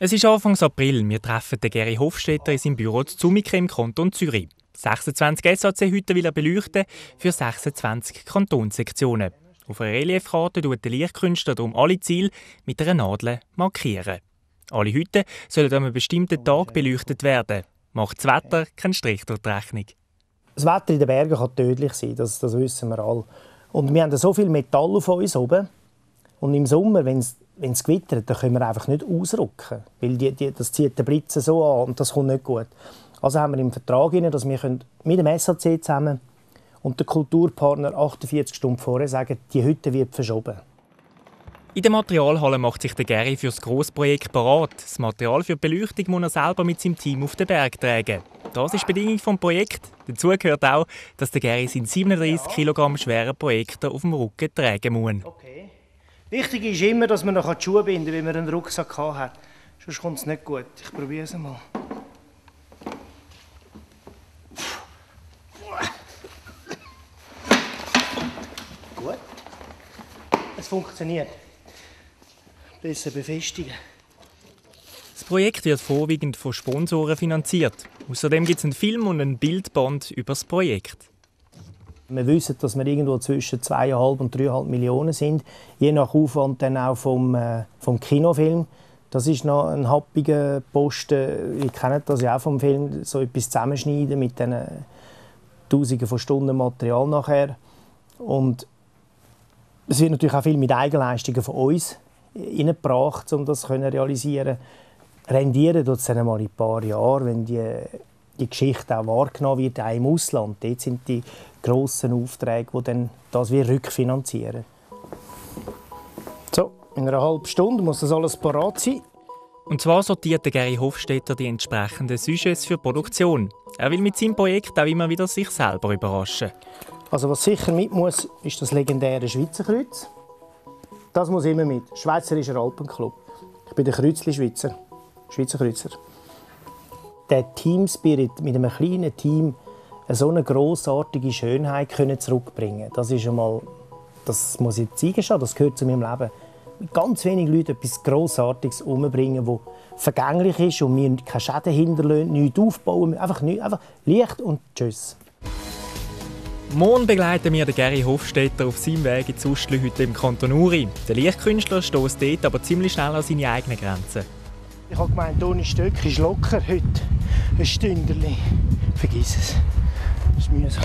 Es ist Anfang April. Wir treffen den Gary Hofstetter in seinem Büro zu Zumike im Kanton Zürich. 26 SAC-Hütten will er beleuchten für 26 Kantonssektionen. Auf einer Reliefkarte tut der Lichtkünstler darum alle Ziele mit einer Nadel markieren. Alle Hütten sollen an einem bestimmten Tag beleuchtet werden. Macht das Wetter keinen Strich durch die Rechnung. Das Wetter in den Bergen kann tödlich sein, das, das wissen wir alle. Und wir haben so viel Metall auf uns oben. Und im Sommer, wenn es wenn es gewittert, dann können wir einfach nicht ausrücken, weil die, die, das zieht den Blitzen so an und das kommt nicht gut. Also haben wir im Vertrag, rein, dass wir mit dem SAC zusammen und der Kulturpartner 48 Stunden vorher sagen, die Hütte wird verschoben. In der Materialhalle macht sich der Gary für das Grossprojekt parat. Das Material für die Beleuchtung muss er selber mit seinem Team auf den Berg tragen. Das ist die Bedingung des Projekts. Dazu gehört auch, dass der Gary seinen 37 Kilogramm schweren Projektor auf dem Rücken tragen muss. Okay. Wichtig ist immer, dass man noch die Schuhe binden kann, wenn man einen Rucksack hat. Sonst kommt es nicht gut. Ich probiere es mal. Gut. Es funktioniert. Besser befestigen. Das Projekt wird vorwiegend von Sponsoren finanziert. Außerdem gibt es einen Film und ein Bildband über das Projekt. Wir wissen, dass wir irgendwo zwischen 2,5 und 3,5 Millionen sind, je nach Aufwand dann auch vom, äh, vom Kinofilm. Das ist noch ein happiger Posten. Ihr kennt das ja auch vom Film, so etwas zusammenschneiden mit den Tausenden von Stunden Material nachher. Und es wird natürlich auch viel mit Eigenleistungen von uns hineingebracht, um das zu realisieren. Rendieren tut es dann mal in ein paar Jahren, wenn die die Geschichte auch wahrgenommen wird, auch im Ausland. Dort sind die grossen Aufträge, die dann das wir rückfinanzieren. So, in einer halben Stunde muss das alles parat sein. Und zwar sortiert Gary Hofstetter die entsprechenden Sujets für Produktion. Er will mit seinem Projekt auch immer wieder sich selber überraschen. Also was sicher mit muss, ist das legendäre Schweizer Kreuz. Das muss immer mit. Schweizerischer Alpenclub. Ich bin der Kreuzli-Schweizer. Schweizer Kreuzer der Team-Spirit mit einem kleinen Team so eine großartige Schönheit können zurückbringen Das ist einmal, das muss ich zeigen, das gehört zu meinem Leben. Mit ganz wenigen Leuten etwas Grossartiges umbringen, das vergänglich ist und mir keine Schäden hinterlassen, nichts aufbauen, einfach, nichts, einfach Licht und Tschüss. Morgen begleiten wir den Gary Hofstetter auf seinem Weg ins Ustle heute im Kanton Uri. Der Lichtkünstler stößt dort aber ziemlich schnell an seine eigenen Grenzen. Ich habe gemeint, ohne Stöcke ist locker heute. Ein Stünderli. Vergiss es. Das ist mühsam.